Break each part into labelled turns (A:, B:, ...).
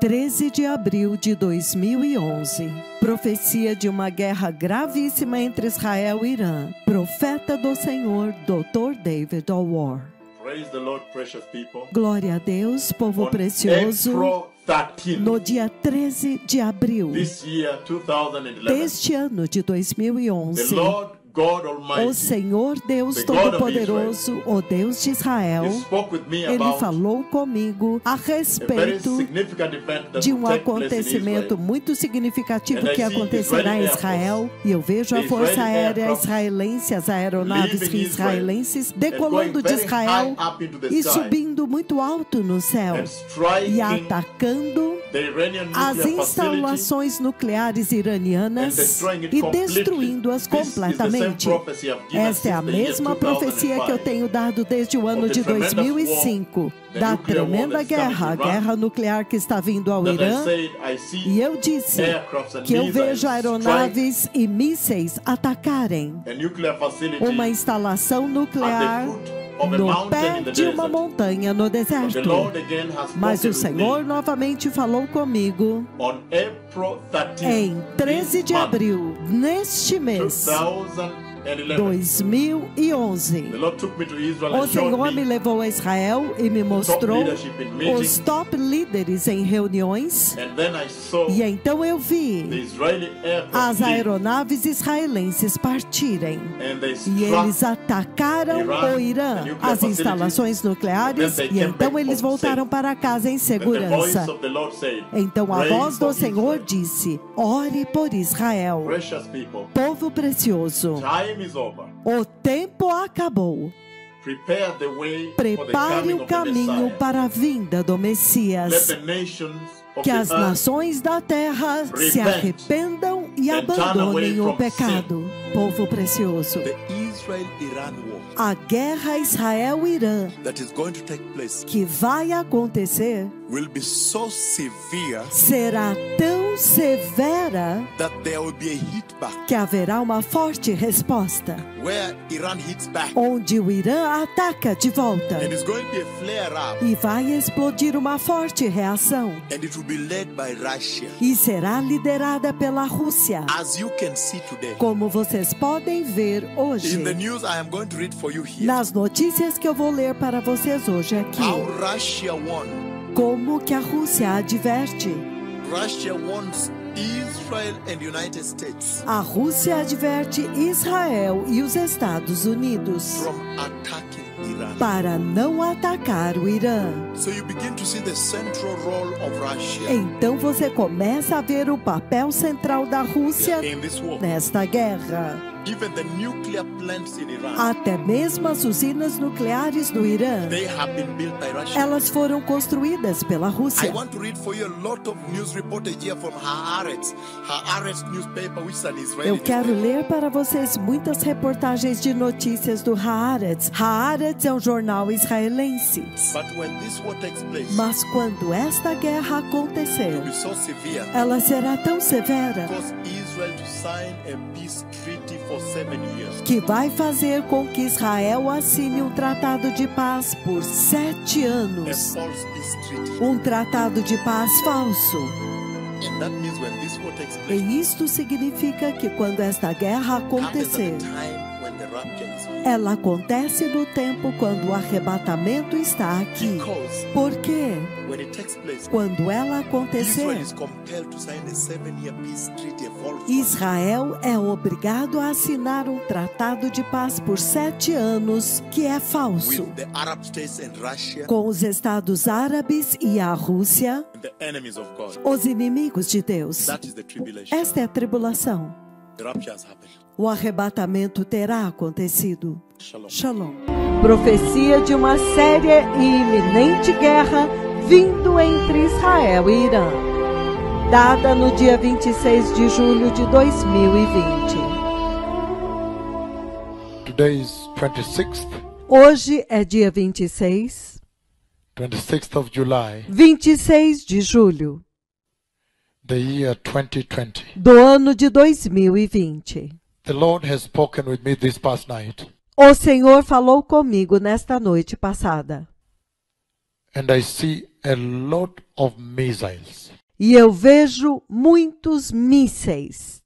A: 13 de abril de 2011. Profecia de uma guerra gravíssima entre Israel e Irã. Profeta do Senhor, Dr. David O'War. Glória a Deus, povo
B: On
A: precioso.
B: April 13,
A: No dia 13 de abril
B: this year, 2011,
A: deste ano de
B: the
A: 2011,
B: Lord God
A: o Senhor Deus Todo-Poderoso, o Deus de Israel, ele falou comigo a respeito de um acontecimento muito significativo que acontecerá em Israel e eu vejo a Força Aérea israelense, as aeronaves israelenses
B: and
A: decolando de Israel e subindo muito alto no céu e atacando as instalações nucleares iranianas e destruindo-as completamente. Esta é a mesma profecia que eu
B: 2005.
A: tenho dado desde o ano de
B: tremendous
A: 2005,
B: war, the
A: da tremenda guerra, a guerra nuclear que está vindo ao Irã. E eu disse que eu vejo aeronaves e mísseis atacarem uma instalação nuclear no pé de uma montanha no deserto. Mas o Senhor
B: me
A: novamente falou comigo
B: on April 13,
A: em 13 de abril, neste mês
B: 2011.
A: 2011.
B: The Lord took me to Israel
A: O Senhor me levou a Israel e me mostrou os top líderes em reuniões. E então eu vi as aeronaves israelenses partirem. E eles atacaram o Irã, as instalações nucleares, e então eles voltaram para casa em segurança. Então a
B: "Pray
A: voz do Senhor
B: Israel."
A: disse: Ore por Israel, povo precioso.
B: over.
A: O tempo acabou.
B: Prepare
A: o caminho para a vinda do Messias. Que as nações da terra se arrependam e abandonem o pecado. Povo precioso. A guerra Israel-Irã que vai acontecer
C: will be so severe
A: será tão severa
C: that there will be a hit back.
A: que haverá uma forte resposta,
C: where Iran hits back.
A: Onde o Irã ataca de volta.
C: And it's going to be a flare up.
A: E vai explodir uma forte reação.
C: And it will be led by Russia.
A: e será liderada pela Rússia.
C: As you can see today,
A: Como vocês podem ver hoje.
C: In the news I am going to read for you here,
A: nas notícias que eu vou ler para vocês hoje aqui,
C: how Russia won.
A: Como que a Rússia adverte.
C: Russia wants Israel and United States
A: A Rússia adverte Israel e os Estados Unidos para não atacar o Irã.
C: So you begin to see the central role of Russia
A: Então você começa a ver o papel central da Rússia nesta guerra. Até mesmo as usinas nucleares no Irã,
C: they have been built by Russia.
A: elas foram construídas pela Rússia. Eu quero ler para vocês muitas reportagens de notícias do Haaretz. Haaretz é um jornal israelense. Mas quando esta guerra acontecer, ela será tão severa que vai fazer com que Israel assine um tratado de paz por sete anos. Um tratado de paz falso. E isto significa que quando esta guerra acontecer, ela acontece no tempo quando o arrebatamento está aqui. Porque quando ela acontecer. Israel é obrigado a assinar um tratado de paz por sete anos que é falso. Com os Estados Árabes e a Rússia, os inimigos de Deus. Esta é a tribulação. O arrebatamento terá acontecido.
C: Shalom.
A: Shalom. Profecia de uma séria e iminente guerra vindo entre Israel e Irã. Dada no dia 26 de julho de 2020.
D: Today is 26th,
A: Hoje é dia 26,
D: 26th of July,
A: 26 de julho
D: the year 2020.
A: do ano de 2020.
D: The Lord has spoken with me this past night,
A: O Senhor falou comigo nesta noite passada
D: and I see a lot of missiles.
A: E eu vejo muitos mísseis.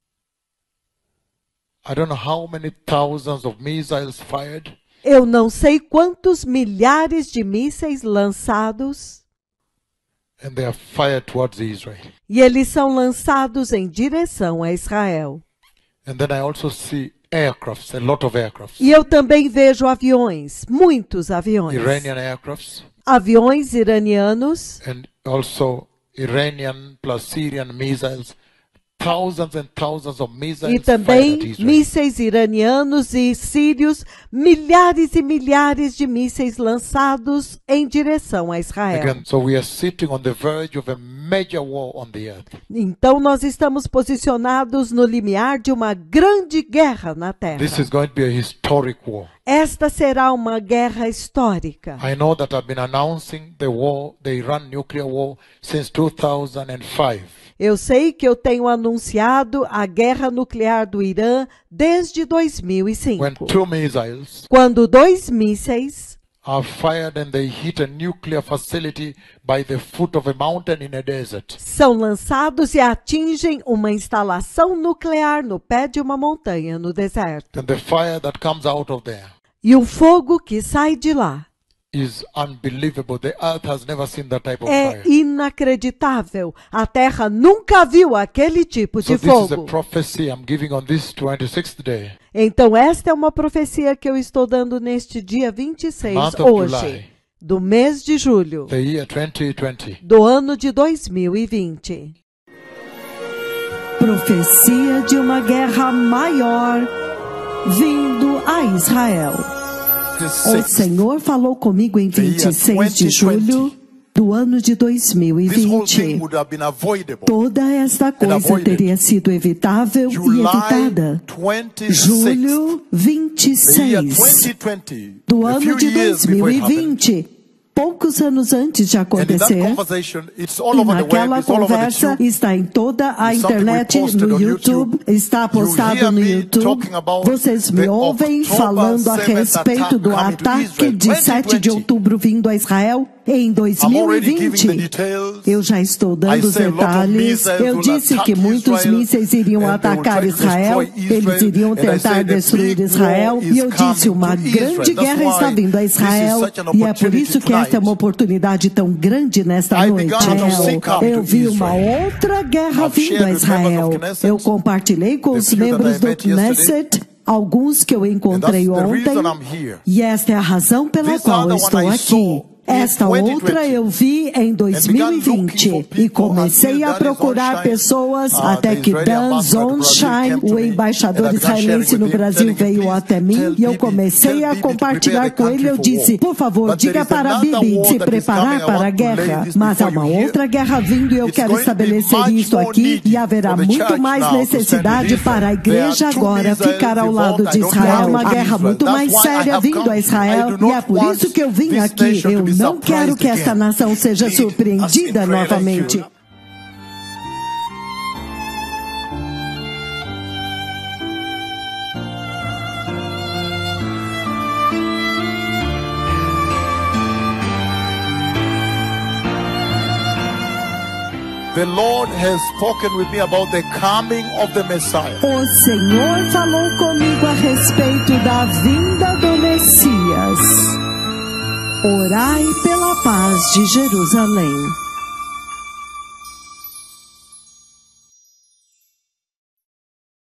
D: I don't know how many thousands of missiles fired,
A: Eu não sei quantos milhares de mísseis lançados
D: and they are fired towards Israel.
A: e eles são lançados em direção a Israel. E eu também vejo aviões, muitos aviões.
D: Iranian aircrafts,
A: Aviões iranianos
D: and also Iranian plus Syrian missiles.
A: E também mísseis iranianos e sírios, milhares e milhares de mísseis lançados em direção a Israel.
D: A.
A: Então nós estamos posicionados no limiar de uma grande guerra na Terra.
D: This is going to be a historic war.
A: Esta será uma guerra histórica.
D: I know that I've been announcing the war, the Iran nuclear war, since 2005.
A: Eu sei que eu tenho anunciado a guerra nuclear do Irã desde
D: When
A: 2005.
D: two missiles
A: Quando dois mísseis
D: are fired and they hit a nuclear facility by the foot of a mountain in a desert.
A: são lançados e atingem uma instalação nuclear no pé de uma montanha no deserto.
D: And the fire that comes out of there
A: E o fogo que sai de lá
D: is unbelievable. The earth has never seen that type of
A: é inacreditável. A Terra nunca viu aquele tipo de fogo.
D: prophecy I'm giving on this 26th day,
A: Então, esta é uma profecia que eu estou dando neste dia 26,
D: month of
A: hoje, do mês de julho,
D: the year 2020.
A: do ano de 2020. Profecia de uma guerra maior vindo a Israel. O
C: 26.
A: Senhor falou comigo em
C: The year
A: 26 de
C: 2020.
A: julho do ano de
C: This whole thing
A: 2020.
C: would have been avoidable.
A: Toda esta coisa teria sido evitável e evitada.
C: 26.
A: Julho
C: The year
A: 26
C: 2020.
A: do ano de
C: years before it happened.
A: 2020, poucos anos antes de acontecer. E naquela conversa está em toda a internet, no YouTube, está postado no YouTube. Vocês me ouvem falando a
C: 7th
A: respeito do ataque de 7 de
C: 2020.
A: outubro vindo a Israel em
C: I'm already giving the
A: 2020.
C: details.
A: Eu já estou dando os detalhes. Eu disse que muitos mísseis iriam atacar Israel, eles iriam tentar destruir Israel. E eu
C: is
A: disse: uma grande guerra está vindo a Israel. E é por isso que esta é uma oportunidade tão grande nesta noite. Eu vi uma outra guerra vindo a Israel. Eu compartilhei com os membros do. Knesset. Alguns que eu encontrei ontem, e esta é a razão pela qual estou aqui. Esta
C: 2020
A: outra eu vi em
C: began looking
A: 2020
C: for
A: e comecei a procurar pessoas
C: uh,
A: até que Dan Zonshine, o embaixador israelense no Brasil, veio
C: "Please
A: até mim e eu comecei a compartilhar com ele. Eu disse, por favor, diga para
C: another
A: Bibi se preparar para a guerra. Mas há uma outra guerra vindo e eu quero estabelecer isso aqui e haverá muito mais necessidade para a igreja agora ficar ao lado de Israel.
C: care
A: Uma guerra muito mais séria vindo a Israel e é por isso que eu vim aqui. Eu não quero que esta nação seja surpreendida
C: thank
A: novamente.
C: The Lord has spoken with me about the coming of the Messiah.
A: O Senhor falou comigo a respeito da vinda do Messias. Orai pela paz de Jerusalém.